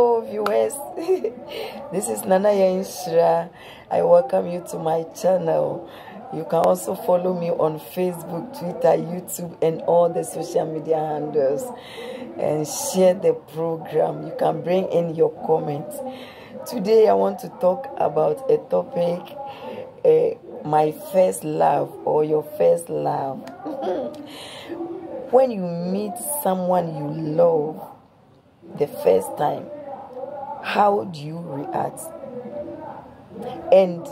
Hello viewers, this is Nana Yaa Nhyira. I welcome you to my channel. You can also follow me on Facebook, Twitter, YouTube, and all the social media handles. And share the program. You can bring in your comments. Today, I want to talk about a topic uh, my first love or your first love. when you meet someone you love the first time, how do you react? And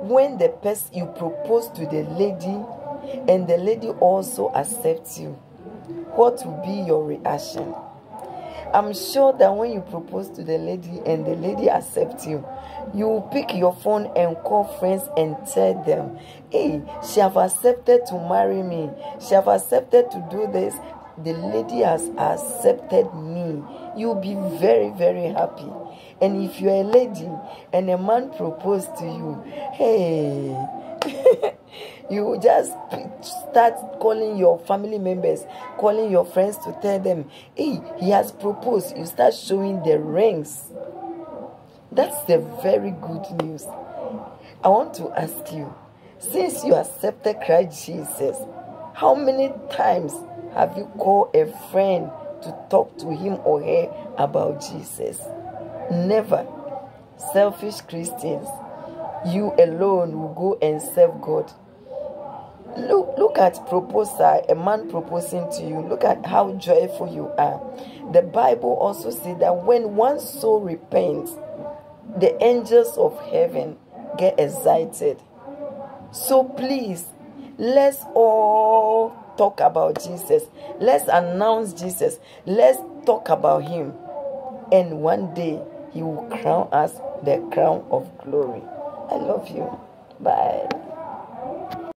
when the person you propose to the lady and the lady also accepts you, what will be your reaction? I'm sure that when you propose to the lady and the lady accepts you, you will pick your phone and call friends and tell them, hey, she have accepted to marry me. She have accepted to do this. The lady has accepted me. You'll be very, very happy. And if you're a lady and a man proposed to you, hey, you just start calling your family members, calling your friends to tell them, hey, he has proposed. You start showing the rings. That's the very good news. I want to ask you, since you accepted Christ Jesus, how many times have you called a friend to talk to him or her about Jesus? Never. Selfish Christians, you alone will go and serve God. Look, look at proposal, a man proposing to you. Look at how joyful you are. The Bible also says that when one soul repents, the angels of heaven get excited. So please, let's all talk about Jesus. Let's announce Jesus. Let's talk about him. And one day he will crown us the crown of glory. I love you. Bye.